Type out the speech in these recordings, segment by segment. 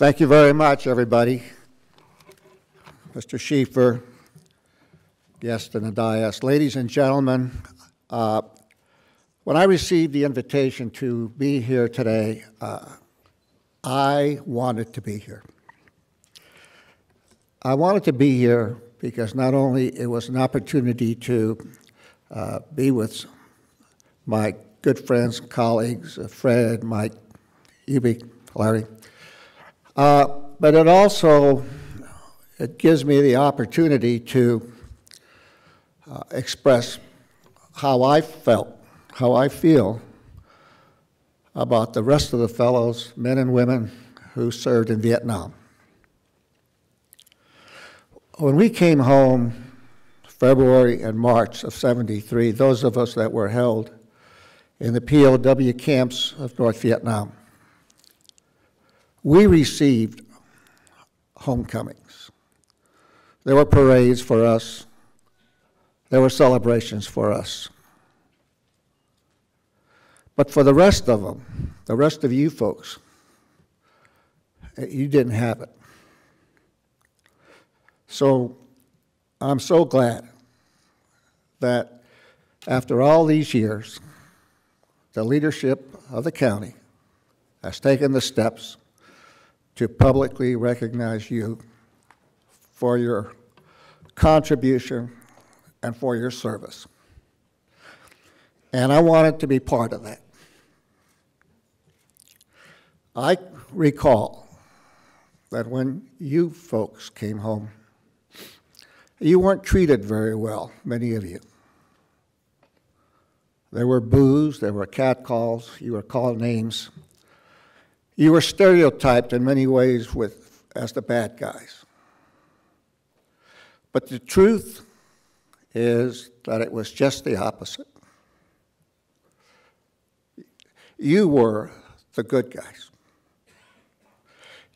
Thank you very much, everybody. Mr. Schieffer, guests in the dais, ladies and gentlemen, uh, when I received the invitation to be here today, uh, I wanted to be here. I wanted to be here because not only it was an opportunity to uh, be with my good friends, colleagues, Fred, Mike, Evie, Larry, uh, but it also it gives me the opportunity to uh, express how I felt, how I feel about the rest of the fellows, men and women, who served in Vietnam. When we came home, February and March of 73, those of us that were held in the POW camps of North Vietnam, we received homecomings. There were parades for us. There were celebrations for us. But for the rest of them, the rest of you folks, eh, you didn't have it. So I'm so glad that after all these years, the leadership of the county has taken the steps to publicly recognize you for your contribution and for your service. And I wanted to be part of that. I recall that when you folks came home, you weren't treated very well, many of you. There were boos, there were catcalls, you were called names. You were stereotyped in many ways with, as the bad guys. But the truth is that it was just the opposite. You were the good guys.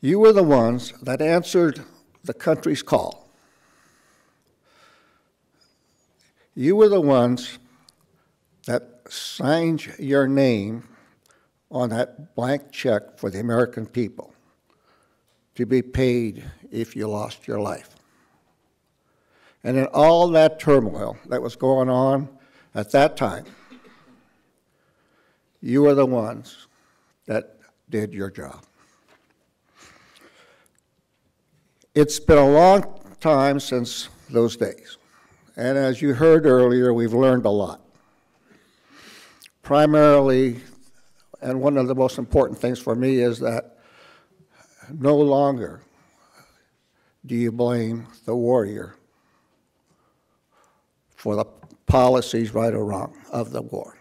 You were the ones that answered the country's call. You were the ones that signed your name on that blank check for the American people to be paid if you lost your life. And in all that turmoil that was going on at that time, you were the ones that did your job. It's been a long time since those days. And as you heard earlier, we've learned a lot. Primarily, and one of the most important things for me is that no longer do you blame the warrior for the policies, right or wrong, of the war.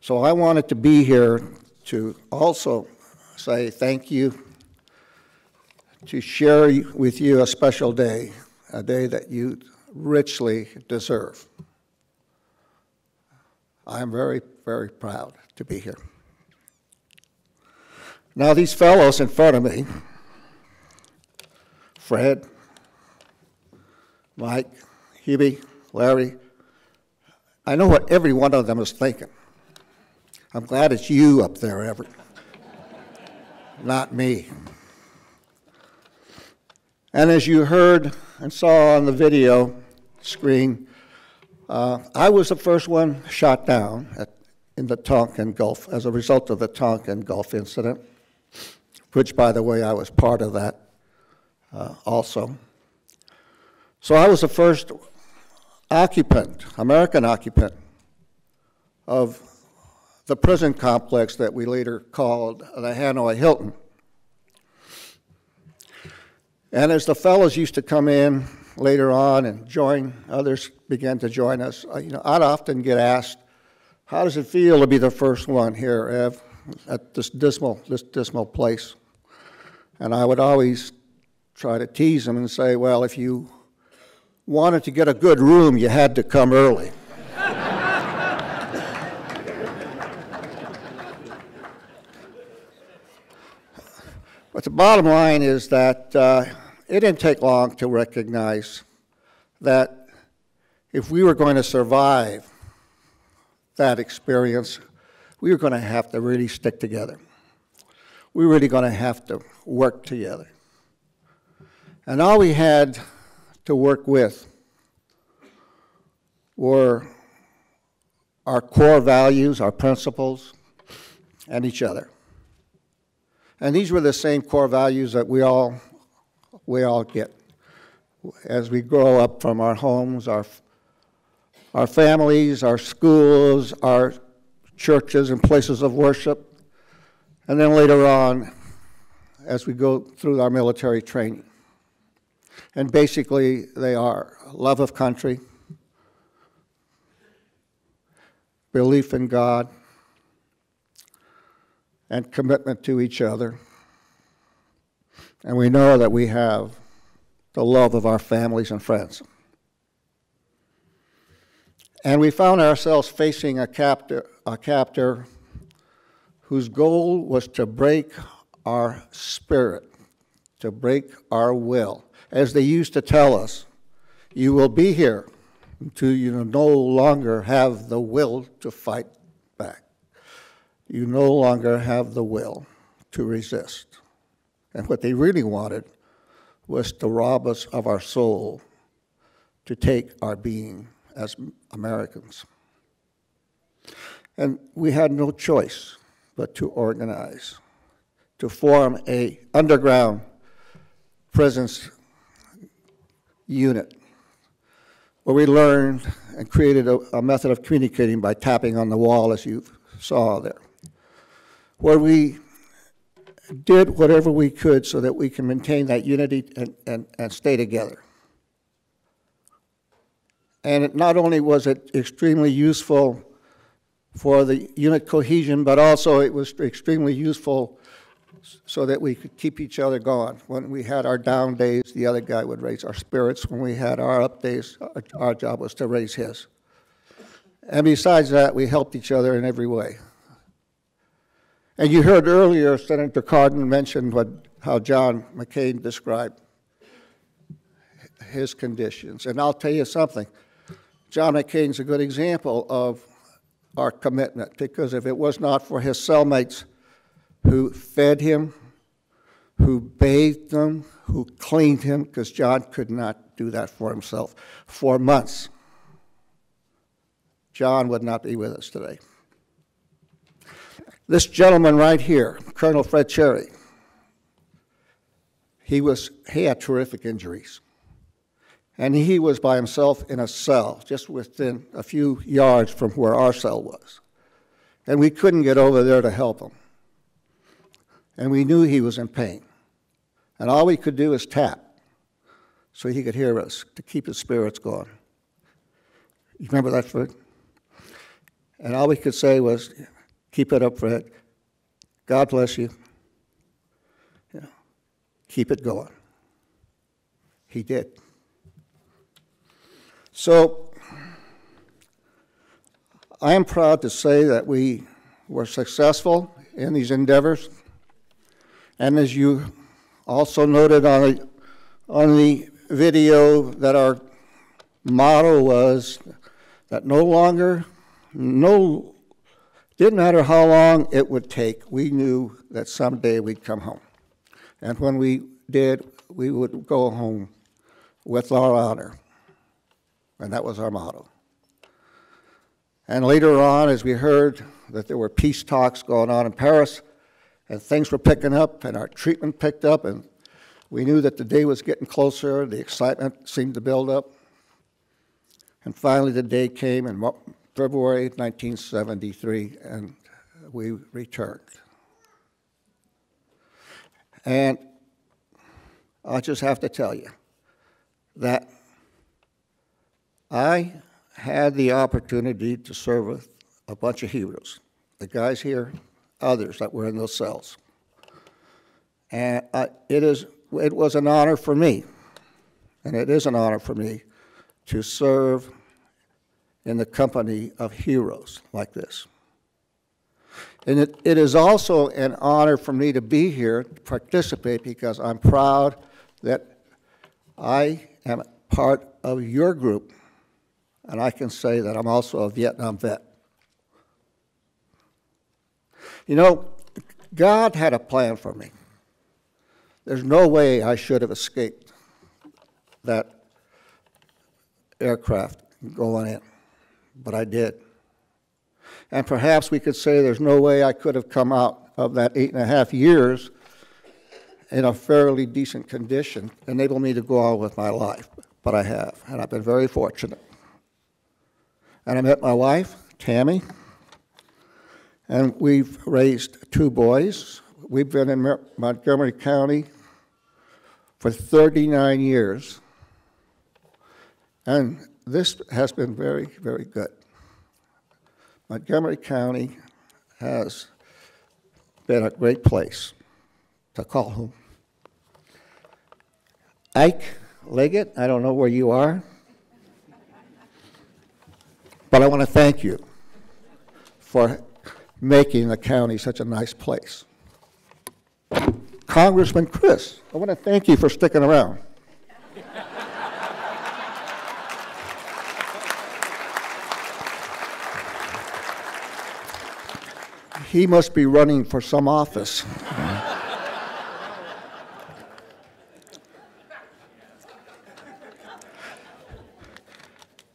So I wanted to be here to also say thank you to share with you a special day, a day that you richly deserve. I am very, very proud to be here. Now, these fellows in front of me, Fred, Mike, Hebe, Larry, I know what every one of them is thinking. I'm glad it's you up there, Everett, not me. And as you heard and saw on the video screen, uh, I was the first one shot down at, in the Tonkin Gulf as a result of the Tonkin Gulf incident, which, by the way, I was part of that uh, also. So I was the first occupant, American occupant, of the prison complex that we later called the Hanoi Hilton. And as the fellows used to come in later on and join, others began to join us, you know, I'd often get asked, how does it feel to be the first one here, Ev, at this dismal, this dismal place? And I would always try to tease them and say, well, if you wanted to get a good room, you had to come early. but the bottom line is that uh, it didn't take long to recognize that if we were going to survive that experience, we were going to have to really stick together. we were really going to have to work together. And all we had to work with were our core values, our principles, and each other. And these were the same core values that we all, we all get as we grow up from our homes, our, our families, our schools, our churches and places of worship, and then later on as we go through our military training. And basically, they are love of country, belief in God, and commitment to each other. And we know that we have the love of our families and friends. And we found ourselves facing a captor, a captor whose goal was to break our spirit, to break our will. As they used to tell us, you will be here until you no longer have the will to fight back. You no longer have the will to resist. And what they really wanted was to rob us of our soul, to take our being as Americans. And we had no choice but to organize, to form a underground presence unit where we learned and created a, a method of communicating by tapping on the wall as you saw there, where we did whatever we could so that we can maintain that unity and, and, and stay together. And it, not only was it extremely useful for the unit cohesion, but also it was extremely useful so that we could keep each other going. When we had our down days, the other guy would raise our spirits. When we had our up days, our, our job was to raise his. And besides that, we helped each other in every way. And you heard earlier Senator Cardin mention what, how John McCain described his conditions. And I'll tell you something. John McCain's a good example of our commitment because if it was not for his cellmates who fed him, who bathed him, who cleaned him, because John could not do that for himself, for months, John would not be with us today. This gentleman right here, Colonel Fred Cherry, he, was, he had terrific injuries. And he was by himself in a cell, just within a few yards from where our cell was. And we couldn't get over there to help him. And we knew he was in pain. And all we could do is tap so he could hear us to keep his spirits going. You remember that, Fred? And all we could say was, Keep it up, Fred. God bless you. Yeah. Keep it going. He did. So, I am proud to say that we were successful in these endeavors. And as you also noted on the, on the video, that our motto was that no longer, no didn't matter how long it would take, we knew that someday we'd come home. And when we did, we would go home with our honor. And that was our motto. And later on, as we heard that there were peace talks going on in Paris, and things were picking up, and our treatment picked up, and we knew that the day was getting closer, the excitement seemed to build up. And finally, the day came, and February 1973, and we returned. And I just have to tell you that I had the opportunity to serve with a bunch of heroes, the guys here, others that were in those cells. And I, it, is, it was an honor for me, and it is an honor for me to serve in the company of heroes like this. And it, it is also an honor for me to be here to participate because I'm proud that I am part of your group, and I can say that I'm also a Vietnam vet. You know, God had a plan for me. There's no way I should have escaped that aircraft going in, but I did. And perhaps we could say there's no way I could have come out of that eight and a half years in a fairly decent condition, enable me to go on with my life. But I have, and I've been very fortunate. And I met my wife, Tammy, and we've raised two boys. We've been in Mer- Montgomery County for 39 years, and this has been very, very good. Montgomery County has been a great place to call home. Ike Leggett, I don't know where you are, but I want to thank you for making the county such a nice place. Congressman Chris, I want to thank you for sticking around. He must be running for some office.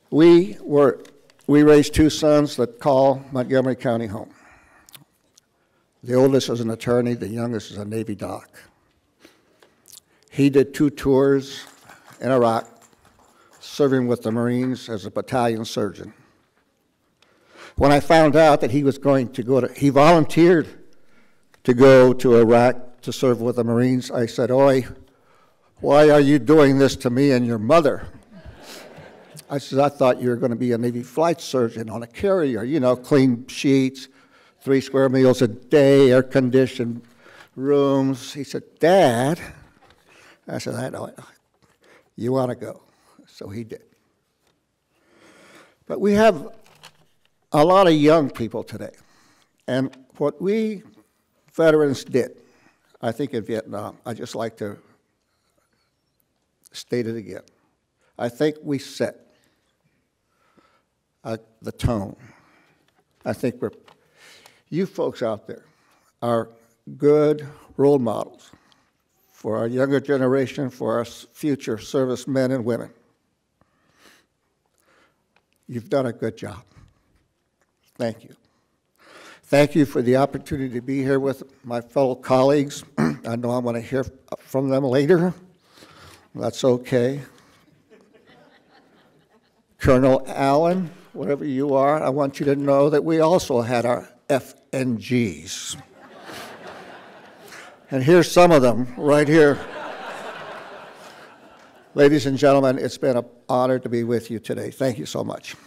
we were we raised two sons that call Montgomery County home. The oldest is an attorney, the youngest is a Navy doc. He did two tours in Iraq, serving with the Marines as a battalion surgeon. When I found out that he was going to go to, he volunteered to go to Iraq to serve with the Marines, I said, Oi, why are you doing this to me and your mother? I said, I thought you were going to be a Navy flight surgeon on a carrier, you know, clean sheets, three square meals a day, air conditioned rooms. He said, Dad, I said, I know, you want to go. So he did. But we have a lot of young people today. And what we veterans did, I think in Vietnam, I just like to state it again. I think we set uh, the tone. I think we're, you folks out there are good role models for our younger generation, for our future servicemen and women. You've done a good job. Thank you. Thank you for the opportunity to be here with my fellow colleagues. I know I'm going to hear from them later. That's okay. Colonel Allen, whatever you are, I want you to know that we also had our FNGs. and here's some of them right here. Ladies and gentlemen, it's been an honor to be with you today. Thank you so much.